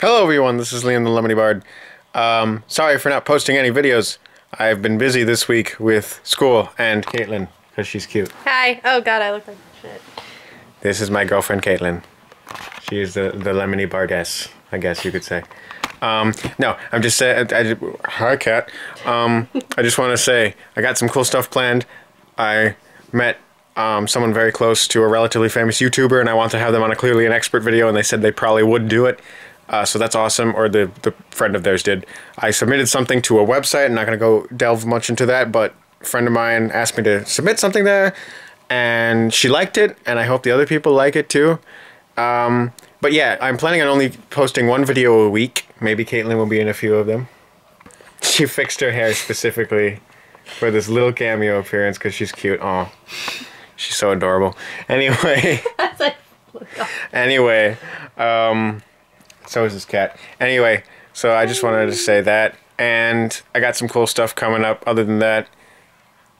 Hello, everyone. This is Liam the Lemony Bard. Um, sorry for not posting any videos. I've been busy this week with school and Kaitlyn because she's cute. Hi. Oh god, I look like shit. This is my girlfriend Kaitlyn. She is the the Lemony Bardess, I guess you could say. Um, no, I'm just saying. I, I, hi, cat. Um, I just want to say I got some cool stuff planned. I met um, someone very close to a relatively famous YouTuber, and I want to have them on a clearly an expert video, and they said they probably would do it. Uh, so that's awesome, or the, the friend of theirs did. I submitted something to a website. I'm not going to go delve much into that, but a friend of mine asked me to submit something there, and she liked it, and I hope the other people like it too. Um, but yeah, I'm planning on only posting one video a week. Maybe Kaitlyn will be in a few of them. She fixed her hair specifically for this little cameo appearance because she's cute. Oh, she's so adorable. Anyway. That's like, look up. Anyway, um, so is this cat. Anyway, so I just wanted to say that, and I got some cool stuff coming up. Other than that,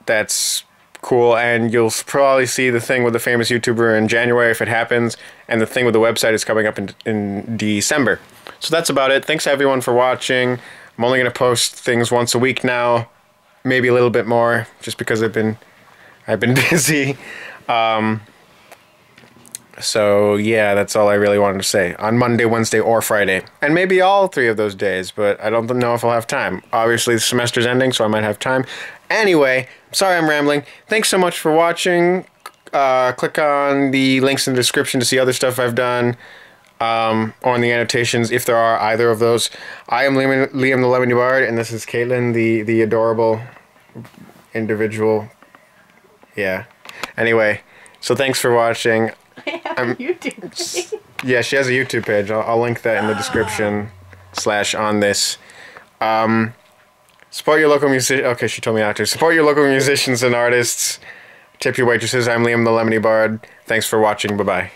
that's cool, and you'll probably see the thing with the famous YouTuber in January if it happens, and the thing with the website is coming up in in December. So that's about it. Thanks everyone for watching. I'm only gonna post things once a week now, maybe a little bit more, just because I've been I've been busy. Um, so yeah, that's all I really wanted to say on Monday, Wednesday, or Friday, and maybe all three of those days. But I don't know if I'll have time. Obviously, the semester's ending, so I might have time. Anyway, sorry I'm rambling. Thanks so much for watching. Uh, click on the links in the description to see other stuff I've done, um, or in the annotations if there are either of those. I am Liam, Liam the Lemony Bard, and this is Kaitlyn, the the adorable individual. Yeah. Anyway, so thanks for watching. I have a YouTube page. Yeah, she has a YouTube page. I'll, I'll link that in the description slash on this. Um, support your local music. Okay, she told me not to. Support your local musicians and artists. Tip your waitresses. I'm Liam the Lemony Bard. Thanks for watching. Bye bye.